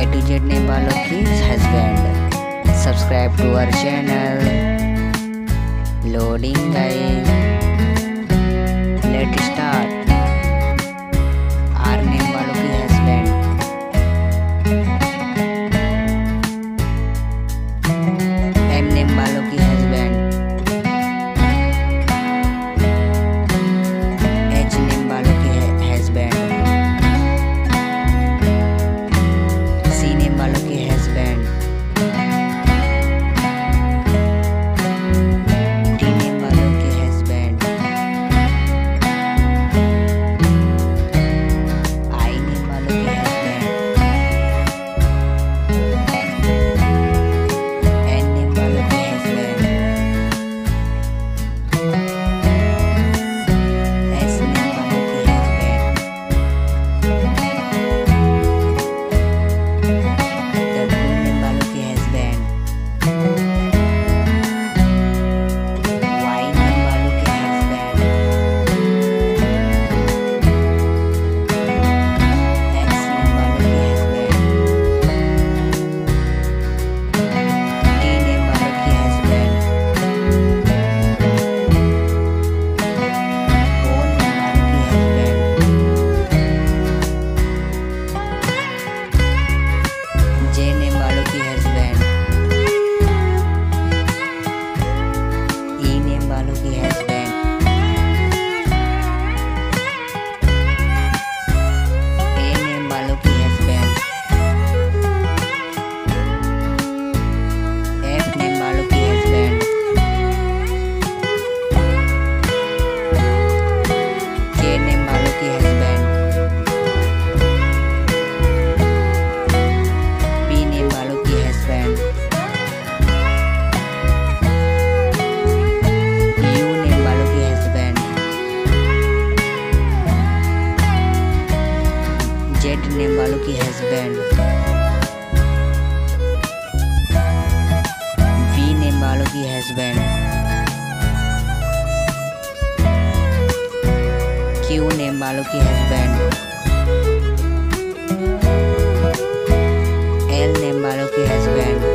A to Z name वालों की. Subscribe to our channel. Loading guys. Let's start. R name वालों की. M name वालों की husband. वालों की है। दोनों की हस्बैंड वी नेम वालों की हस्बैंड क्यू नेम वालों की हस्बैंड एल नेम वालों की हस्बैंड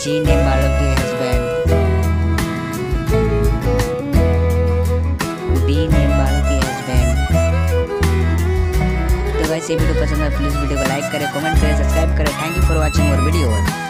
जी नेम वैसे वीडियो पसंद है प्लीज़ वीडियो को लाइक करें कमेंट करें सब्सक्राइब करें थैंक यू फॉर वॉचिंग और वीडियो